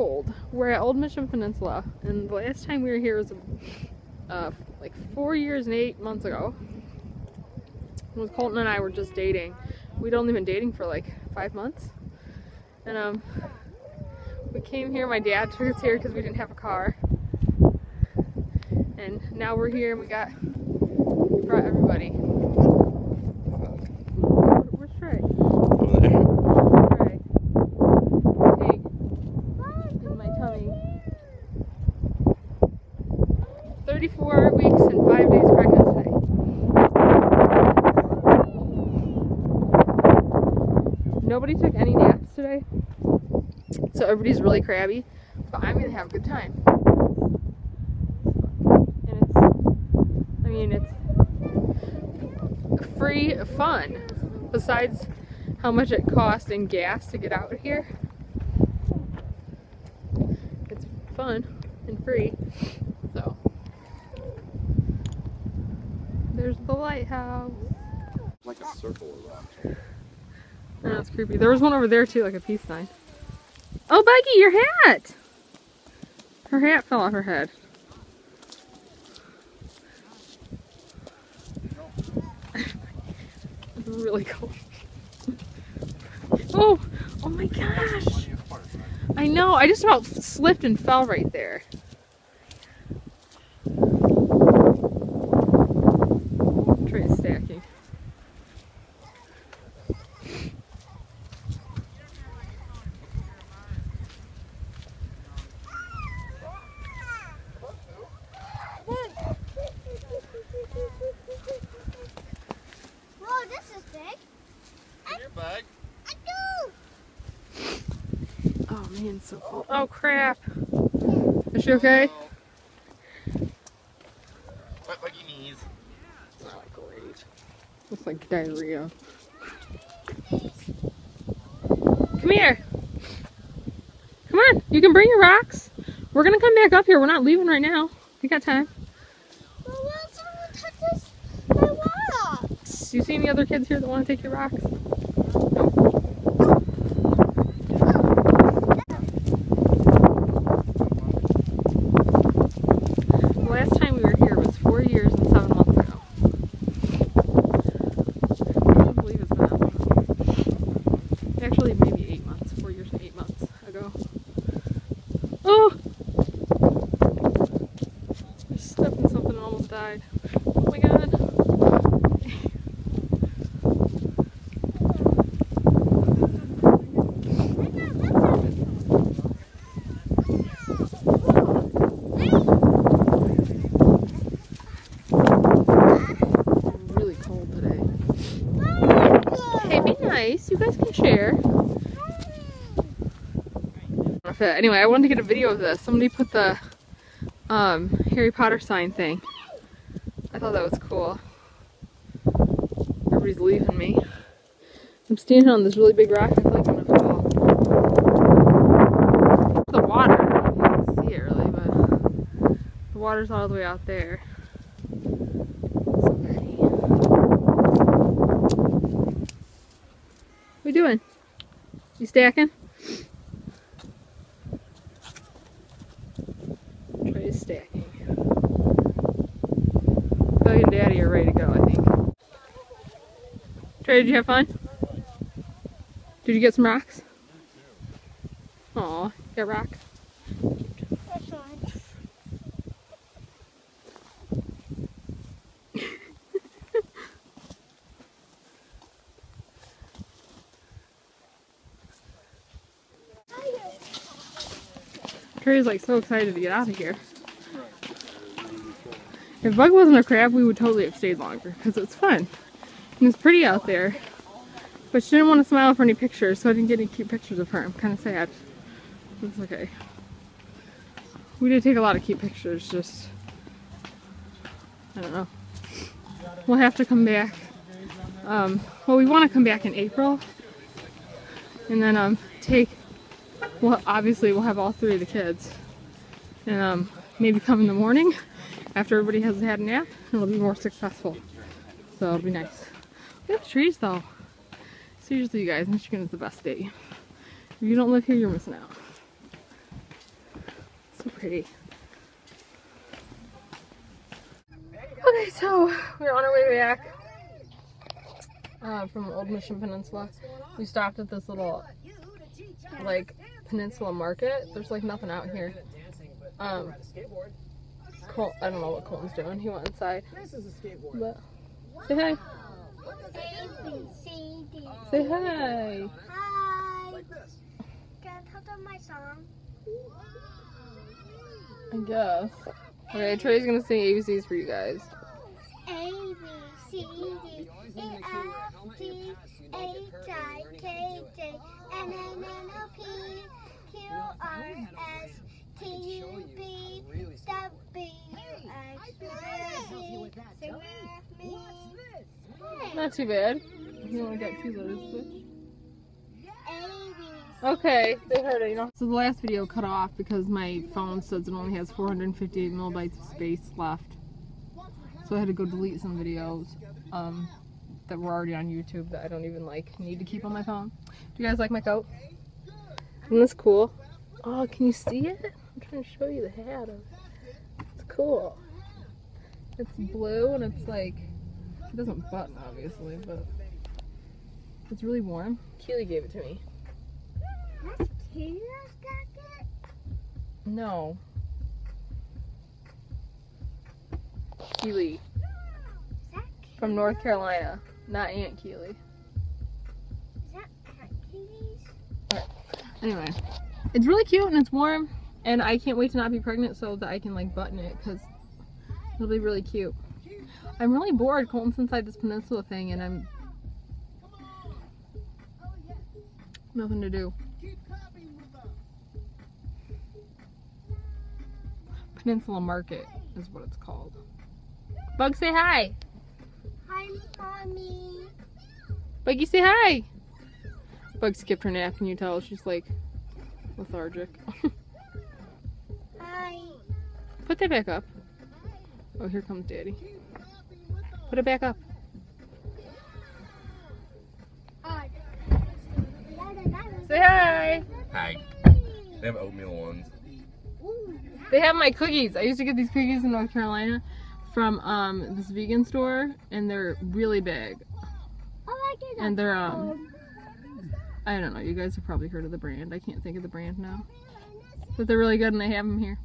cold. We're at Old Mission Peninsula, and the last time we were here was uh, like four years and eight months ago. When Colton and I were just dating. We'd only been dating for like five months. And um, we came here, my dad took us here because we didn't have a car. And now we're here and we got, we brought everybody. Where's Trey? Trey. Hey. In my tummy. 34 weeks and 5 days pregnant today. Nobody took any naps today. So everybody's really crabby. But I'm gonna have a good time. And it's I mean it's free fun. Besides how much it costs in gas to get out here. It's fun and free. So there's the lighthouse. Like a circle around. Oh, that's creepy. There was one over there too, like a peace sign. Oh, Becky, your hat! Her hat fell off her head. really cold. oh, oh my gosh! I know, I just about slipped and fell right there. Trey is stacking. Whoa, this is big. In your bag. I do. Oh man, so cold. Oh crap. Is she okay? Wet like your knees. Oh, great. Looks like diarrhea. Come here. Come on, you can bring your rocks. We're gonna come back up here. We're not leaving right now. We got time. Well, someone touches my rocks? Do you see any other kids here that want to take your rocks? The last time we were here was four years and seven months ago. I can't believe it's been that long. Actually, maybe eight months. Four years and eight months ago. Oh! I stepped in something and almost died. Oh my god. I'm really cold today. Hey, be nice. You guys can share. Anyway, I wanted to get a video of this. Somebody put the um, Harry Potter sign thing. I thought that was cool. Everybody's leaving me. I'm standing on this really big rock. I feel like I'm gonna fall. The water. Can't see it really, but the water's all the way out there. So pretty. What you doing? You stacking? Trey's stacking. Billy and Daddy are ready to go, I think. Trey, did you have fun? Did you get some rocks? Aw, got rocks. Trey's like so excited to get out of here. If Bug wasn't a crab, we would totally have stayed longer because it's fun. And it's pretty out there. But she didn't want to smile for any pictures, so I didn't get any cute pictures of her. I'm kind of sad. It's okay. We did take a lot of cute pictures, just. I don't know. We'll have to come back. Um, well, we want to come back in April. And then um, take well, obviously we'll have all three of the kids. And um, maybe come in the morning after everybody has had a nap. It'll be more successful. So it'll be nice. Look at the trees though. Seriously, you guys, Michigan is the best state. If you don't live here, you're missing out. So pretty. Okay, so we're on our way back uh, from Old Mission Peninsula. We stopped at this little like peninsula market. There's like nothing out here. Um, Col- I don't know what Colton's doing. He went inside. This is a skateboard. But say hi. A, B, C, D. Say hi. Hi. Can I talk to my song? I guess. Okay, Trey's gonna sing ABCs for you guys. A, B, C, D, E, F, G, H, I, K, J, N, N, N, O, P, Q, R, S, T, U, V, W, X, Y, Z. Sing with me. Hey. Not too bad. You only got two letters. switch. Okay, they heard it, you know. So the last video cut off because my phone says it only has 458 millibytes of space left. So I had to go delete some videos um, that were already on YouTube that I don't even like need to keep on my phone. Do you guys like my coat? Isn't this cool? Oh, can you see it? I'm trying to show you the hat. It's cool. It's blue and it's like it doesn't button obviously, but it's really warm. Keely gave it to me. That's Kira's jacket? No. Keely Is that from North Carolina, not Aunt Keely. Is that Kiwi's? Anyway, it's really cute and it's warm, and I can't wait to not be pregnant so that I can like button it because it'll be really cute. I'm really bored. Colton's inside this peninsula thing, and I'm nothing to do. Peninsula Market is what it's called. Bug, say hi. Hi, mommy. Buggy, say hi. Bug skipped her nap. Can you tell? She's like lethargic. Put that back up. Oh, here comes Daddy. Put it back up. Say hi. Hi. They have oatmeal ones. They have my cookies. I used to get these cookies in North Carolina from um, this vegan store, and they're really big. And they're um, I don't know. You guys have probably heard of the brand. I can't think of the brand now, but they're really good, and they have them here.